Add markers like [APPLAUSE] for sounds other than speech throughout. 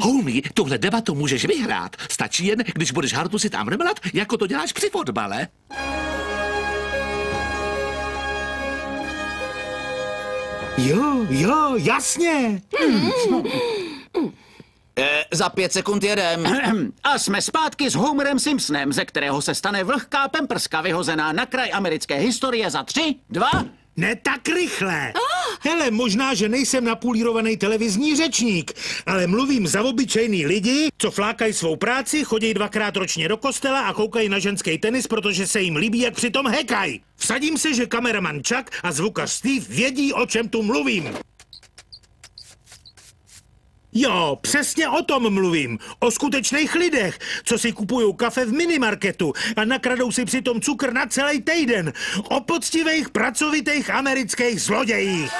Homie, tuhle debatu můžeš vyhrát. Stačí jen, když budeš hartusit a mrmlat, jako to děláš při fotbale. Jo, jo, jasně. E, za pět sekund jedem. [CLEARS THROAT] A jsme zpátky s Homerem Simpsonem, ze kterého se stane vlhká pemprska vyhozená na kraj americké historie za tři, dva... Ne tak rychle. Hele, možná, že nejsem napulírovaný televizní řečník, ale mluvím za obyčejný lidi, co flákají svou práci, chodí dvakrát ročně do kostela a koukají na ženský tenis, protože se jim líbí, jak přitom hekají. Vsadím se, že kameraman Chuck a zvukař Steve vědí, o čem tu mluvím. Jo, přesně o tom mluvím. O skutečných lidech, co si kupují kafe v minimarketu a nakradou si přitom cukr na celý týden. O poctivých, pracovitých amerických zlodějích.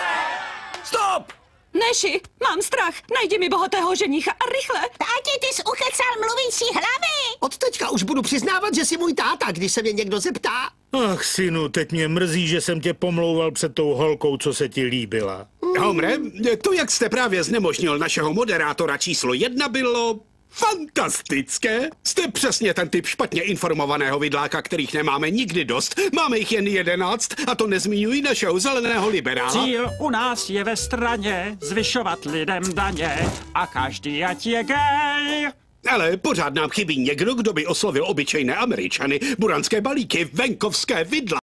Stop! Neši, mám strach. Najdi mi bohatého ženícha a rychle. Táti, ty jsi ukecal mluvící hlavy! Od teďka už budu přiznávat, že jsi můj táta, když se mě někdo zeptá. Ach, synu, teď mě mrzí, že jsem tě pomlouval před tou holkou, co se ti líbila. Homre, to, jak jste právě znemožnil našeho moderátora číslo jedna, bylo fantastické. Jste přesně ten typ špatně informovaného vidláka, kterých nemáme nikdy dost. Máme jich jen jedenáct a to nezmiňují našeho zeleného liberála. Cíl u nás je ve straně zvyšovat lidem daně a každý ať je gay. Ale pořád nám chybí někdo, kdo by oslovil obyčejné američany, buranské balíky, venkovské vidla.